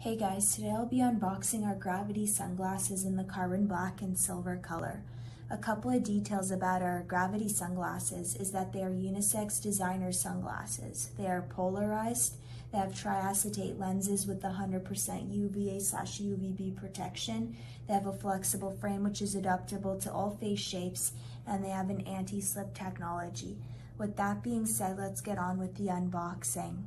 Hey guys, today I'll be unboxing our Gravity sunglasses in the carbon black and silver color. A couple of details about our Gravity sunglasses is that they are unisex designer sunglasses. They are polarized, they have triacetate lenses with 100% UVA slash UVB protection. They have a flexible frame which is adaptable to all face shapes and they have an anti-slip technology. With that being said, let's get on with the unboxing.